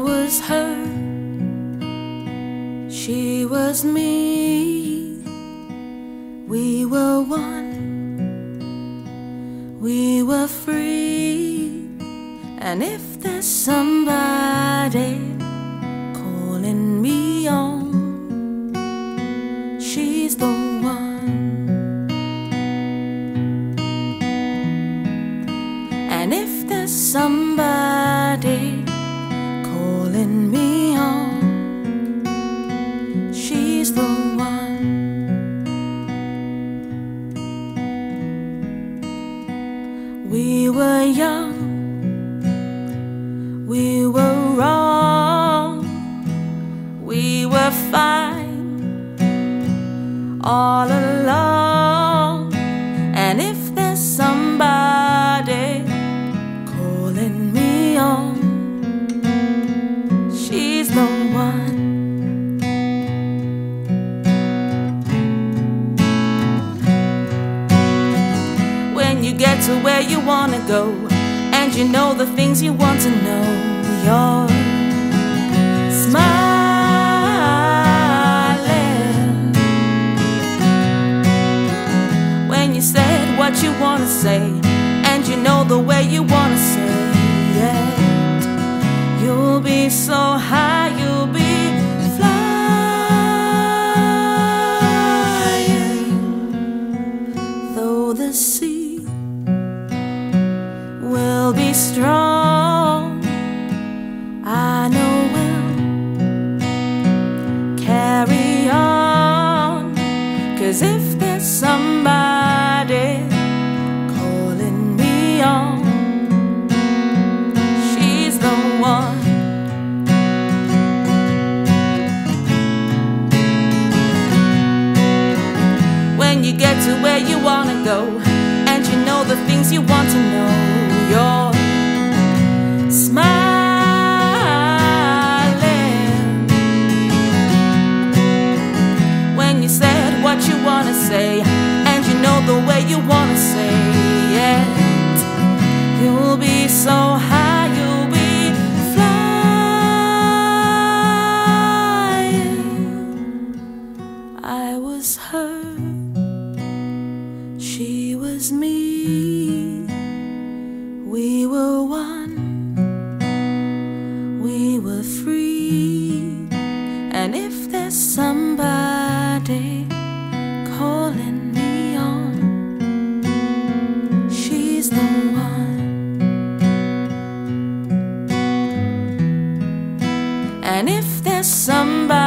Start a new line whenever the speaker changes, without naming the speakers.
was her, she was me. We were one, we were free. And if there's some were young, we were wrong, we were fine all along. Get to where you wanna go, and you know the things you want to know, you're smiling. When you said what you wanna say, and you know the way you wanna say it, you'll be so high, you'll be flying. Though the sea strong, I know we'll carry on. Cause if there's somebody calling me on, she's the one. When you get to where you wanna go, and you know the things you want to know, say, and you know the way you wanna say it, you'll be so high, you'll be flying. I was her, she was me. We were one, we were free. And if there's somebody And if there's somebody